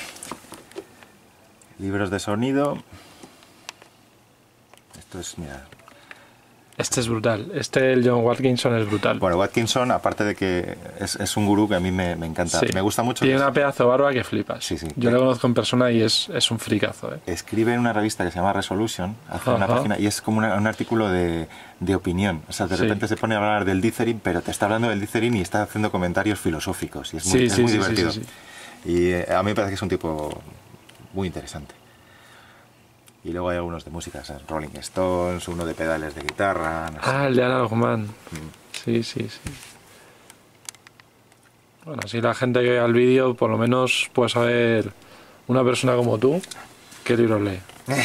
S2: Libros de sonido. Esto es, mira.
S1: Este es brutal. Este, el John Watkinson, es brutal.
S2: Bueno, Watkinson, aparte de que es, es un gurú que a mí me, me encanta,
S1: Sí.
S2: me gusta mucho.
S1: Tiene una pedazo barba que flipas.
S2: Sí, sí.
S1: Yo le conozco en persona y es, es un fricazo, ¿eh?
S2: Escribe en una revista que se llama Resolution, hace una página y es como una- un artículo de, de opinión. O sea, de
S1: Sí.
S2: repente se pone a hablar del dithering, pero te está hablando del dithering y está haciendo comentarios filosóficos. Y es muy,
S1: Sí,
S2: es
S1: sí,
S2: muy
S1: sí, sí,
S2: divertido. Y eh, a mí me parece que es un tipo muy interesante. Y luego hay algunos de música, o sea, Rolling Stones, uno de pedales de guitarra. no sé.
S1: Ah, el de Analogman.
S2: Mm.
S1: Sí, sí, sí. Bueno, así la gente que vea el vídeo, por lo menos puede saber una persona como tú qué libros lee. [laughs]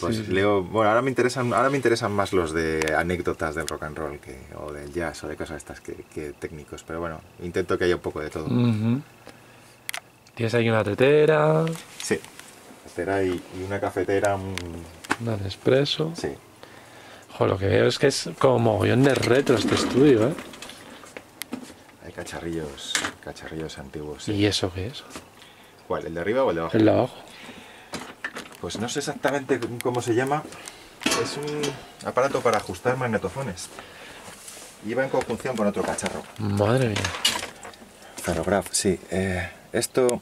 S2: Pues
S1: Sí, sí.
S2: leo, bueno, ahora me interesan, ahora me interesan más los de anécdotas del rock and roll que, o del jazz o de cosas estas que, que técnicos, pero bueno, intento que haya un poco de todo.
S1: Tienes aquí una tetera,
S2: Sí. Cafetera y, y una cafetera, mm,
S1: una Nespresso.
S2: sí.
S1: Lo que veo es que es como mogollón de retro este estudio, ¿eh?
S2: Hay cacharrillos, cacharrillos antiguos. sí.
S1: ¿Y eso qué es?
S2: ¿Cuál? ¿El de arriba o el de abajo?
S1: El de abajo.
S2: Pues no sé exactamente cómo se llama. Es un aparato para ajustar magnetofones. Va en conjunción con otro cacharro.
S1: Madre mía.
S2: Ferrograph, sí. Eh, esto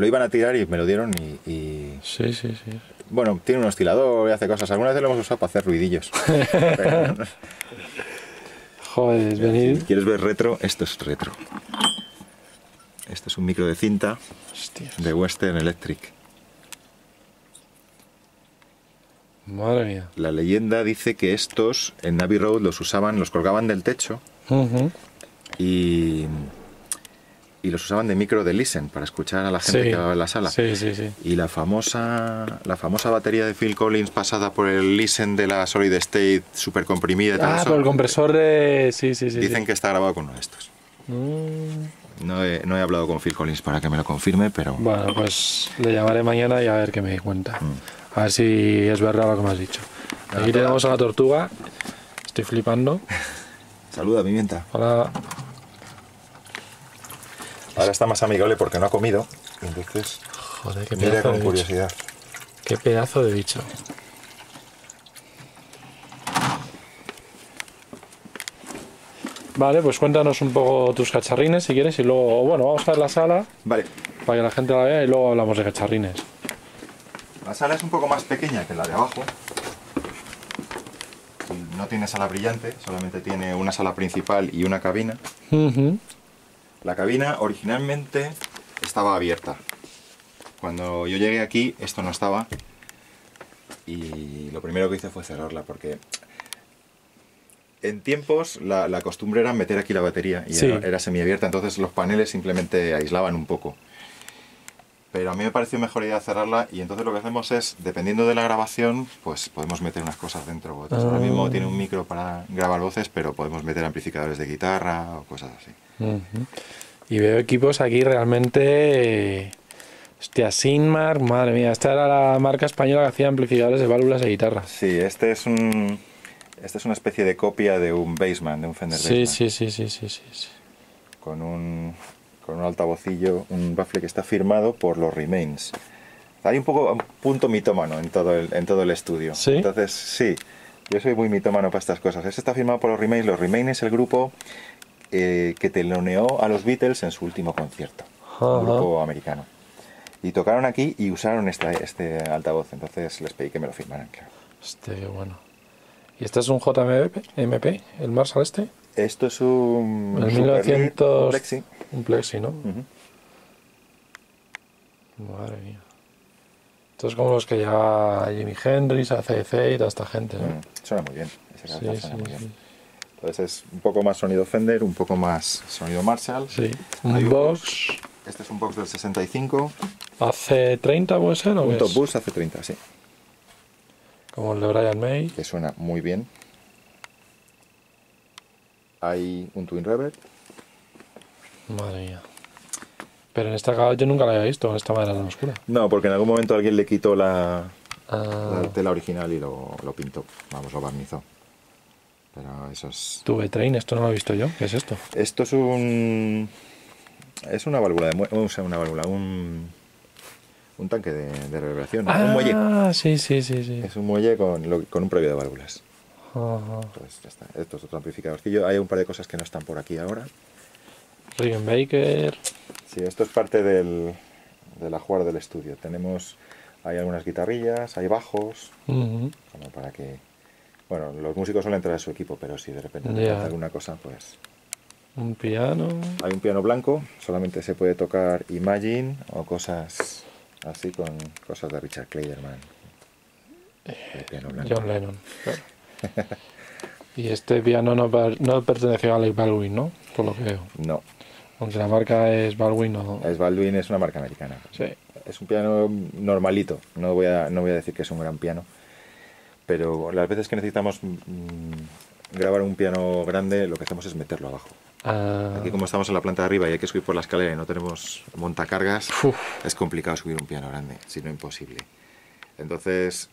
S2: lo iban a tirar y me lo dieron y, y-
S1: Sí, sí, sí.
S2: Bueno, tiene un oscilador y hace cosas. Alguna vez lo hemos usado para hacer ruidillos. [laughs]
S1: Joder, venir.
S2: ¿Quieres ver retro? Esto es retro. Esto es un micro de cinta de Western Electric.
S1: madre mía.
S2: La leyenda dice que estos en Navy Road los usaban, los colgaban del techo y, y los usaban de micro de listen para escuchar a la gente
S1: Sí.
S2: que va en la sala.
S1: Sí, sí, sí.
S2: Y la famosa, la famosa batería de Phil Collins pasada por el listen de la Solid State super comprimida
S1: Ah,
S2: eso,
S1: por el compresor de. Sí, sí, sí.
S2: dicen
S1: sí.
S2: que está grabado con uno de estos.
S1: Mm,
S2: No he, no he hablado con Phil Collins para que me lo confirme, pero
S1: Bueno, pues le llamaré mañana y a ver qué me cuenta.
S2: Mm.
S1: A ver si es verdad lo que me has dicho. Aquí tenemos a la tortuga. Estoy flipando. [laughs]
S2: saluda pimienta.
S1: Hola.
S2: Ahora está más amigable porque no ha comido, entonces
S1: Joder, qué
S2: mira
S1: pedazo
S2: con
S1: de bicho.
S2: curiosidad.
S1: Qué pedazo de bicho. Vale, pues cuéntanos un poco tus cacharrines si quieres y luego, bueno, vamos a ver la sala
S2: Vale,
S1: para que la gente la vea y luego hablamos de cacharrines.
S2: la sala es un poco más pequeña que la de abajo. No tiene sala brillante, solamente tiene una sala principal y una cabina.
S1: Ujú.
S2: La cabina originalmente estaba abierta. Cuando yo llegué aquí, esto no estaba. Y lo primero que hice fue cerrarla porque en tiempos la, la costumbre era meter aquí la batería y
S1: Sí.
S2: era, era semiabierta, entonces los paneles simplemente aislaban un poco. Pero a mí me pareció mejor idea cerrarla y entonces lo que hacemos es, dependiendo de la grabación, pues podemos meter unas cosas dentro u otras. Ahora
S1: Ah.
S2: mismo tiene un micro para grabar voces, pero podemos meter amplificadores de guitarra o cosas así.
S1: Y veo equipos aquí realmente. Hostia, Sinmar, madre mía, esta era la marca española que hacía amplificadores de válvulas de guitarra.
S2: Sí, este es un. Esta es una especie de copia de un Bassman, de un Fender
S1: Sí,
S2: Bassman.
S1: sí, sí, sí, sí, sí, sí.
S2: Con un, con un altavocillo, un baffle que está firmado por los Remains. Hay un poco un punto mitómano en todo el, en todo el estudio.
S1: ¿Sí?
S2: Entonces, sí, yo soy muy mitómano para estas cosas. Este está firmado por los Remains. Los Remains es el grupo eh, que teloneó a los Beatles en su último concierto. Un grupo americano. Y tocaron aquí y usaron esta, este altavoz. Entonces les pedí que me lo firmaran, claro.
S1: Qué bueno. ¿Y este es un JMP, MP, el Marshall este?
S2: Esto es un
S1: El
S2: Super
S1: 1900...
S2: Lead Plexi.
S1: Un Plexi, ¿no? Madre mía. Esto es como los que lleva Jimi Hendrix, ACDC y toda esta gente, ¿no?
S2: Mm, Suena muy bien.
S1: Sí, sí, sí.
S2: Entonces es un poco más sonido Fender, un poco más sonido Marshall.
S1: Sí.
S2: Hay
S1: Un
S2: un
S1: box
S2: Este es un box del 65,
S1: AC30 puede ser o
S2: un Top? Boost hace 30, sí,
S1: Como el de Brian May.
S2: que suena muy bien. Hay un Twin Reverb,
S1: Madre mía. Pero en esta yo nunca la había visto, en esta madera tan oscura.
S2: no, porque en algún momento alguien le quitó la,
S1: Ah,
S2: la tela original y lo, lo pintó, vamos, lo barnizó. Pero eso es...
S1: tuve train, esto no lo he visto yo. ¿Qué es esto?
S2: Esto es un... Es una válvula de muelle, o sea, una válvula, un, un tanque de, de reverberación, un muelle.
S1: Ah, sí, sí, sí, sí.
S2: Es un muelle con, lo- con un previo de válvulas.
S1: Ajá.
S2: Pues ya está. Esto es otro amplificadorcillo. Hay un par de cosas que no están por aquí ahora.
S1: Rickenbacker.
S2: Sí, esto es parte del, de la jugar del estudio. Tenemos, hay algunas guitarrillas, hay bajos, como para que, bueno, los músicos suelen traer su equipo, pero si de repente necesitan alguna cosa, pues
S1: Un piano.
S2: hay un piano blanco, solamente se puede tocar Imagine o cosas así con cosas de Richard Clayderman. El piano blanco.
S1: John Lennon. claro. [laughs] y este piano no, no perteneció a Alec Baldwin, ¿no? Por lo que veo.
S2: No,
S1: Aunque la marca es Baldwin, no.
S2: es Baldwin, es una marca americana.
S1: Sí.
S2: Es un piano normalito, no voy a, no voy a decir que es un gran piano, pero las veces que necesitamos mm, grabar un piano grande, lo que hacemos es meterlo abajo.
S1: Ah,
S2: Aquí como estamos en la planta de arriba y hay que subir por la escalera y no tenemos montacargas,
S1: uf,
S2: es complicado subir un piano grande, si no imposible. Entonces,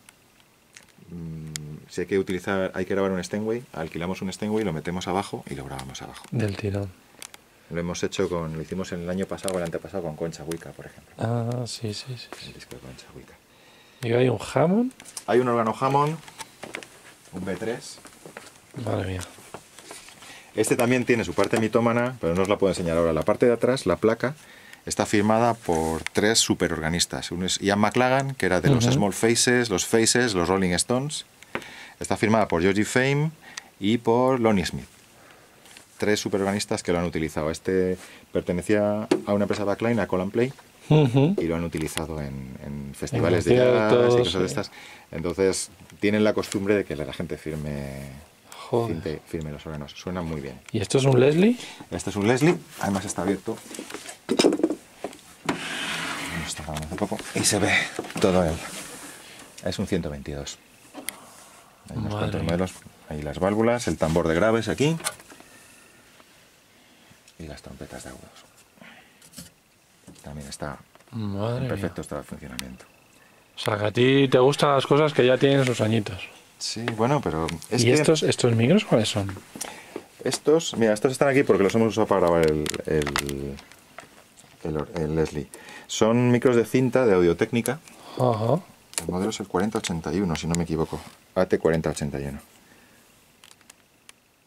S2: mm, si hay que utilizar, hay que grabar un Steinway, alquilamos un Steinway, lo metemos abajo y lo grabamos abajo.
S1: del tirón.
S2: Lo hemos hecho con, lo hicimos el año pasado o el antepasado con Concha Huica, por ejemplo.
S1: Ah, sí, sí, sí.
S2: El disco de Concha Huica.
S1: Y hay un Hammond.
S2: Hay un órgano Hammond, un B3.
S1: Madre mía.
S2: Este también tiene su parte mitómana, pero no os la puedo enseñar ahora. La parte de atrás, la placa, está firmada por tres superorganistas. Uno es Ian McLagan, que era de los Small Faces, los Faces, los Rolling Stones. Está firmada por Georgie Fame y por Lonnie Smith. Tres superorganistas que lo han utilizado. Este pertenecía a una empresa backline, a Colin Play,
S1: Ujú.
S2: y lo han utilizado en, en festivales de jazz y cosas
S1: sí.
S2: de estas. Entonces tienen la costumbre de que la gente firme,
S1: Joder.
S2: firme los órganos. Suena muy bien.
S1: ¿Y esto es un Leslie?
S2: Este es un Leslie, además está abierto. Hace poco. Y se ve todo él. Es un 122. Hay unos cuantos modelos. Ahí las válvulas, el tambor de graves aquí. Y las trompetas de agudos. También está
S1: Madre
S2: en
S1: mía.
S2: perfecto estado de funcionamiento.
S1: O sea, que a ti te gustan las cosas que ya tienen sus añitos.
S2: Sí, bueno, pero es
S1: ¿Y
S2: que
S1: estos, estos micros cuáles son?
S2: estos, mira, estos están aquí porque los hemos usado para grabar el, el, el el Leslie. Son micros de cinta de audiotécnica.
S1: Ajá.
S2: El modelo es el 4081, si no me equivoco. AT4081.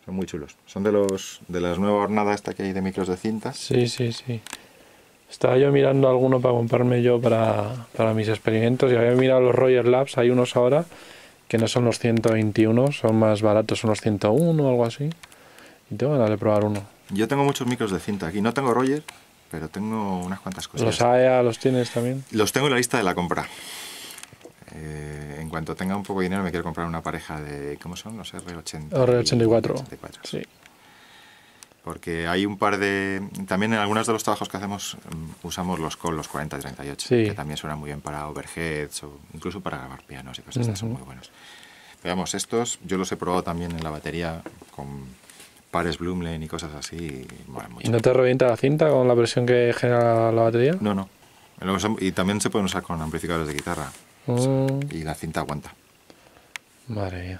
S2: Son muy chulos. Son de los de las nuevas hornadas esta que hay de micros de cinta.
S1: Sí, sí, sí. Estaba yo mirando alguno para comprarme yo para, para mis experimentos y había mirado los Roger Labs. Hay unos ahora que no son los 121, son más baratos, son los 101 o algo así. Y tengo ganas de probar uno.
S2: Yo tengo muchos micros de cinta aquí. No tengo Roger, pero tengo unas cuantas cosas.
S1: ¿Los AEA los tienes también?
S2: Los tengo en la lista de la compra. Eh, en cuanto tenga un poco de dinero me quiero comprar una pareja de... ¿Cómo son? Los R80.
S1: R84.
S2: 84.
S1: Sí.
S2: Porque hay un par de... También en algunos de los trabajos que hacemos mm, usamos los con los 40-38,
S1: Sí.
S2: que también suenan muy bien para overheads o incluso para grabar pianos y cosas de estas, son muy buenos. Pero vamos, estos yo los he probado también en la batería con pares Bloomlane y cosas así y molan mucho.
S1: ¿Y no te revienta la cinta con la presión que genera la batería?
S2: No, no. Y también se pueden usar con amplificadores de guitarra
S1: Mm,
S2: y la cinta aguanta.
S1: madre mía.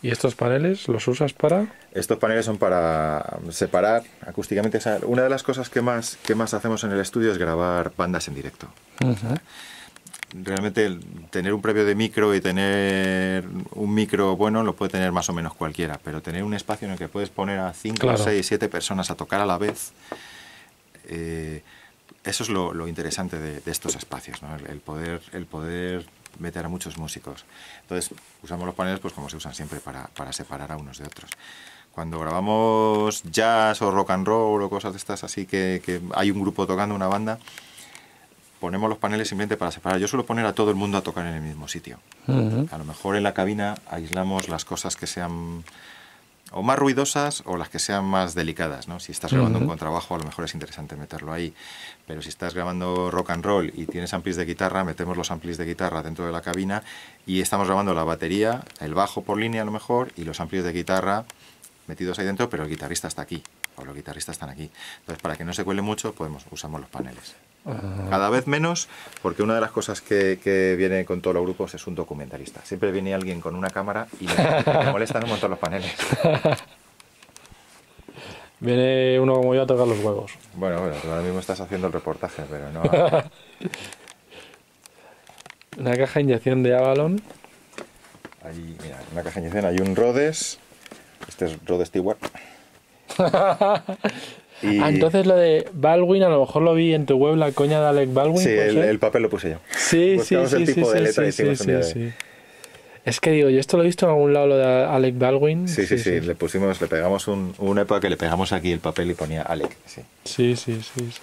S1: ¿Y estos paneles los usas para...?
S2: Estos paneles son para separar acústicamente. Una de las cosas que más, que más hacemos en el estudio es grabar bandas en directo.
S1: Ujú.
S2: Realmente el tener un previo de micro y tener un micro bueno lo puede tener más o menos cualquiera, pero tener un espacio en el que puedes poner a 5,
S1: Claro.
S2: 6, 7 personas a tocar a la vez, eh, eso es lo, lo interesante de, de estos espacios, ¿no? el, el poder, el poder meter a muchos músicos. Entonces usamos los paneles pues como se usan siempre para, para separar a unos de otros. Cuando grabamos jazz o rock and roll o cosas de estas así que, que hay un grupo tocando una banda, ponemos los paneles simplemente para separar. Yo suelo poner a todo el mundo a tocar en el mismo sitio. A lo mejor en la cabina aislamos las cosas que sean o más ruidosas o las que sean más delicadas, ¿no? Si estás grabando un contrabajo, a lo mejor es interesante meterlo ahí. Pero si estás grabando rock and roll y tienes amplis de guitarra, metemos los amplis de guitarra dentro de la cabina y estamos grabando la batería, el bajo por línea a lo mejor y los amplis de guitarra metidos ahí dentro, pero el guitarrista está aquí o los guitarristas están aquí. Entonces, para que no se cuele mucho, podemos usamos los paneles. Cada vez menos, porque una de las cosas que, que viene con todos los grupos es un documentalista. Siempre viene alguien con una cámara y me, me molestan un montón los paneles. [laughs]
S1: Viene uno como yo a tocar los huevos.
S2: Bueno, bueno, ahora mismo estás haciendo el reportaje, pero no. [laughs]
S1: Una caja de inyección de Avalon.
S2: Hay, mira, una caja de inyección, hay un Rhodes. Este es Rhodes Stewart. [laughs] Y-
S1: Ah, entonces lo de Baldwin, a lo mejor lo vi en tu web, la coña de Alec Baldwin.
S2: Sí,
S1: ¿puede
S2: el, papel lo puse yo.
S1: Sí, sí,
S2: buscamos
S1: sí,
S2: el
S1: sí,
S2: tipo de
S1: sí,
S2: letra y
S1: sí,
S2: hicimos
S1: sí, sí,
S2: de-
S1: sí. Es que digo, yo esto lo he visto en algún lado, lo de Alec Baldwin.
S2: Sí, sí, sí, le pusimos, le pegamos un, una época que le pegamos aquí el papel y ponía Alec. Sí.
S1: Sí, sí, sí. sí.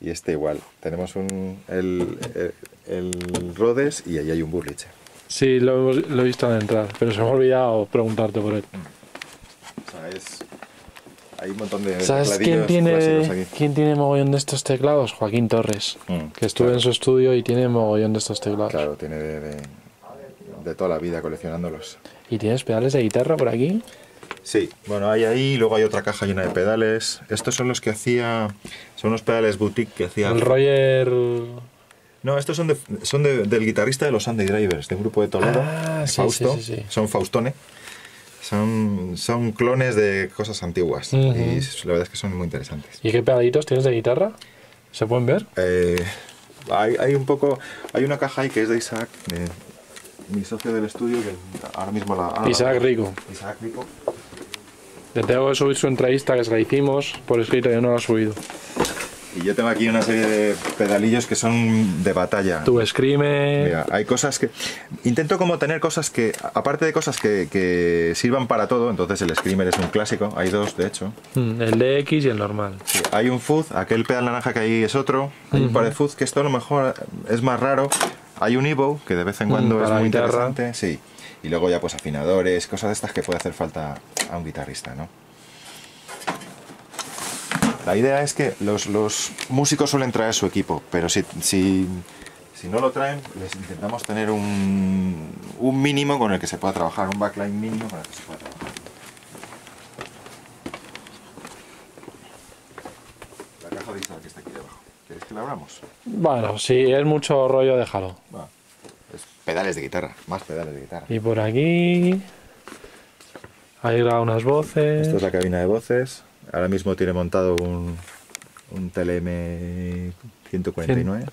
S2: Y este igual. Tenemos un, el, el, el Rhodes y ahí hay un Burliche.
S1: Sí, lo, hemos- lo he visto al entrar, pero se me ha olvidado preguntarte por él.
S2: O sea, es, hay un montón de
S1: ¿Sabes quién tiene,
S2: aquí.
S1: quién tiene mogollón de estos teclados? Joaquín Torres.
S2: Mm,
S1: Que estuve
S2: claro.
S1: en su estudio y tiene mogollón de estos teclados.
S2: Claro, tiene de, de, de toda la vida coleccionándolos.
S1: ¿Y tienes pedales de guitarra por aquí?
S2: Sí, bueno, hay ahí, luego hay otra caja llena de pedales. Estos son los que hacía, son unos pedales boutique que hacía...
S1: El Roger...
S2: No, estos son, de- son de- del guitarrista de los Sunday Drivers, de un grupo de Toledo,
S1: Ah, sí,
S2: Fausto.
S1: sí, sí, sí.
S2: Son Faustone. Son, son clones de cosas antiguas.
S1: Ujú.
S2: Y la verdad es que son muy interesantes.
S1: ¿Y qué pedalitos tienes de guitarra? ¿Se pueden ver?
S2: Eh, hay, hay un poco. Hay una caja ahí que es de Isaac, de mi socio del estudio, que ahora mismo la. ahora la-
S1: Isaac Rico.
S2: Isaac Rico.
S1: Le tengo que subir su entrevista que se la hicimos por escrito yo no la he subido.
S2: Y yo tengo aquí una serie de pedalillos que son de batalla.
S1: Tu Screamer.
S2: Mira, hay cosas que... Intento como tener cosas que, aparte de cosas que, que sirvan para todo, entonces el Screamer es un clásico, hay dos de hecho.
S1: Mm, El DX y el normal.
S2: Sí, hay un fuzz, aquel pedal naranja que hay es otro, hay un par de fuzz que esto a lo mejor es más raro. Hay un Evo que de vez en cuando
S1: Mm,
S2: es muy
S1: guitarra.
S2: interesante, sí. Y luego ya pues afinadores, cosas de estas que puede hacer falta a un guitarrista, ¿no? La idea es que los, los músicos suelen traer su equipo, pero si, si, si no lo traen, les intentamos tener un, un mínimo con el que se pueda trabajar, un backline mínimo con el que se pueda trabajar. La caja visual que está aquí debajo. ¿Queréis que la abramos?
S1: Bueno, si es mucho rollo, déjalo.
S2: Va. Es pedales de guitarra, más pedales de guitarra.
S1: Y por aquí. Ahí graba unas voces.
S2: Esta es la cabina de voces. Ahora mismo tiene montado un, un TLM 149,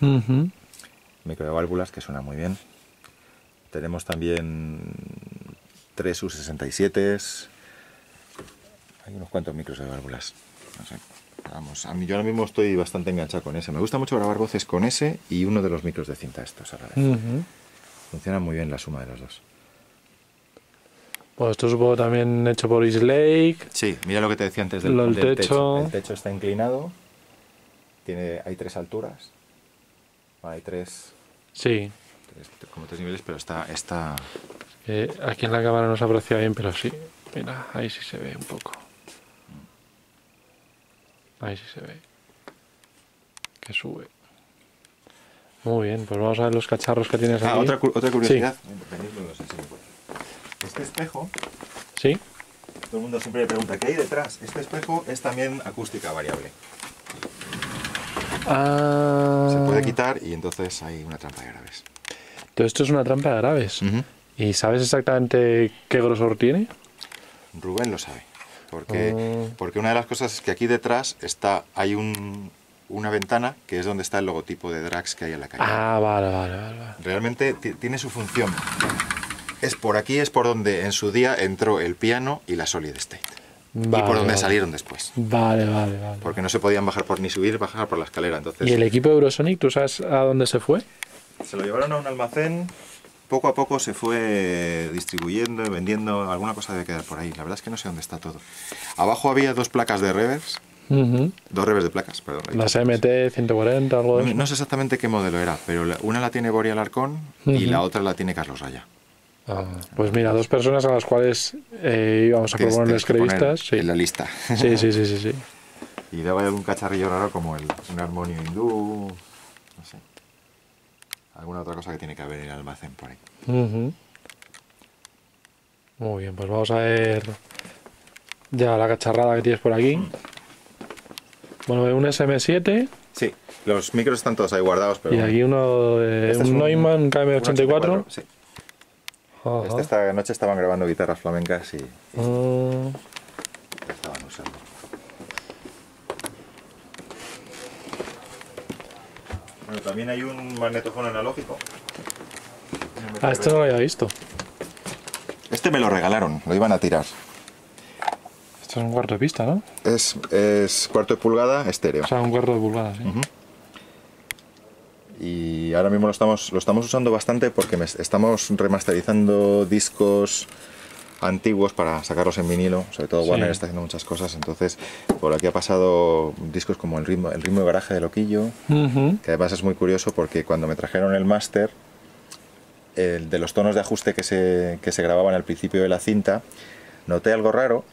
S1: Ujú.
S2: micro de válvulas que suena muy bien. Tenemos también tres U67. Hay unos cuantos micros de válvulas. No sé. Vamos, a mí yo ahora mismo estoy bastante enganchado con ese. Me gusta mucho grabar voces con ese y uno de los micros de cinta estos a la vez. Funciona muy bien la suma de los dos.
S1: Pues esto supongo también hecho por Lake.
S2: Sí, mira lo que te decía antes del,
S1: Lo del
S2: del
S1: techo.
S2: El techo está inclinado. Tiene, hay tres alturas. Bueno, hay tres,
S1: Sí.
S2: tres- como tres niveles, pero está, está
S1: Eh, aquí en la cámara no se aprecia bien, pero sí. Mira, ahí sí se ve un poco. Ahí sí se ve. Que sube. Muy bien, pues vamos a ver los cacharros que tienes aquí.
S2: Ah, otra, cu- otra curiosidad. Este espejo,
S1: Sí.
S2: todo el mundo siempre me pregunta, ¿qué hay detrás? Este espejo es también acústica variable.
S1: Ah.
S2: Se puede quitar y entonces hay una trampa de graves.
S1: Todo esto es una trampa de graves.
S2: Ujú.
S1: ¿Y sabes exactamente qué grosor tiene?
S2: Rubén lo sabe. Porque,
S1: Ah.
S2: porque una de las cosas es que aquí detrás está, hay un, una ventana que es donde está el logotipo de Drax que hay en la calle.
S1: Ah, vale, vale, vale.
S2: Realmente ti- tiene su función. Es por aquí, es por donde en su día entró el piano y la Solid State. y
S1: Vale,
S2: por donde
S1: vale.
S2: salieron después.
S1: Vale, vale, vale.
S2: Porque no se podían bajar por ni subir, bajar por la escalera. Entonces
S1: ¿Y el equipo Eurosonic, tú sabes a dónde se fue?
S2: se lo llevaron a un almacén. Poco a poco se fue distribuyendo, vendiendo. Alguna cosa debe quedar por ahí. La verdad es que no sé dónde está todo. Abajo había dos placas de reverbs.
S1: Ujú.
S2: Dos reverbs de placas, perdón.
S1: Las
S2: dicho placas.
S1: MT 140, algo de
S2: No,
S1: eso.
S2: no sé exactamente qué modelo era, pero una la tiene Boria Alarcón y
S1: Ujú.
S2: la otra la tiene Carlos Raya.
S1: Ah, pues mira, dos personas a las cuales eh, íbamos a proponerles entrevistas. Sí.
S2: En la lista.
S1: sí, sí, sí, sí, sí.
S2: Y luego hay algún cacharrillo raro como el, un armonio hindú, no sé. Alguna otra cosa que tiene que haber en el almacén por ahí.
S1: Ujú. Muy bien, pues vamos a ver ya la cacharrada que tienes por aquí. Bueno, un SM7
S2: Sí, los micros están todos ahí guardados, pero...
S1: y aquí uno de
S2: Este es
S1: un
S2: un-
S1: Neumann
S2: un
S1: KM84.
S2: Sí.
S1: Ajá.
S2: Esta noche estaban grabando guitarras flamencas y, y la estaban usando. Bueno, también hay un magnetofón analógico.
S1: ah, este no lo había visto.
S2: Este me lo regalaron, lo iban a tirar.
S1: Esto es un cuarto de pista, ¿no?
S2: Es, es cuarto de pulgada estéreo.
S1: O sea, un cuarto de pulgadas, ¿sí?
S2: Y ahora mismo lo estamos, lo estamos usando bastante porque me- estamos remasterizando discos antiguos para sacarlos en vinilo. Sobre todo
S1: Sí.
S2: Warner está haciendo muchas cosas. Entonces, por aquí ha pasado discos como El ritmo, el ritmo de garaje de Loquillo,
S1: Ujú.
S2: que además es muy curioso porque cuando me trajeron el máster, el de los tonos de ajuste que se, que se grababan al principio de la cinta, noté algo raro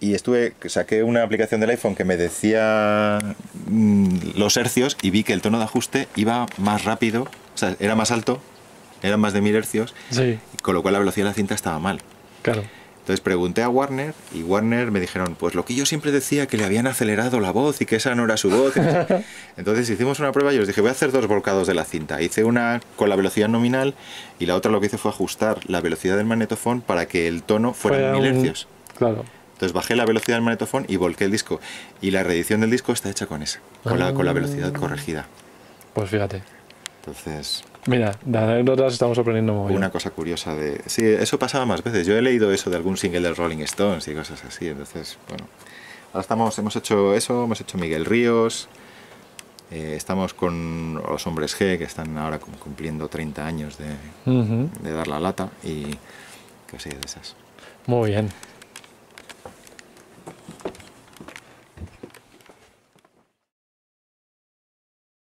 S2: y estuve saqué una aplicación del iPhone que me decía mm, los hercios y vi que el tono de ajuste iba más rápido, o sea, era más alto, eran más de 1000 hercios,
S1: Sí,
S2: con lo cual la velocidad de la cinta estaba mal.
S1: claro.
S2: Entonces pregunté a Warner y Warner me dijeron, pues lo que yo siempre decía que le habían acelerado la voz y que esa no era su voz. [laughs] Entonces hicimos una prueba y os dije, voy a hacer dos volcados de la cinta. Hice una con la velocidad nominal y la otra lo que hice fue ajustar la velocidad del magnetofón para que el tono fuera
S1: Fue
S2: en 1000
S1: un-
S2: hercios.
S1: Claro.
S2: Entonces bajé la velocidad del magnetofón y volqué el disco. Y la reedición del disco está hecha con esa, con, la, con la velocidad corregida.
S1: Pues fíjate.
S2: Entonces,
S1: Mira, de anécdotas estamos aprendiendo muy
S2: una cosa curiosa de... Sí, eso pasaba más veces. Yo he leído eso de algún single de Rolling Stones y cosas así. Entonces, bueno, Ahora estamos, hemos hecho eso, hemos hecho Miguel Ríos, eh, estamos con los hombres G, que están ahora cum- cumpliendo 30 años de,
S1: Ujú.
S2: de dar la lata y cosillas de esas.
S1: Muy bien.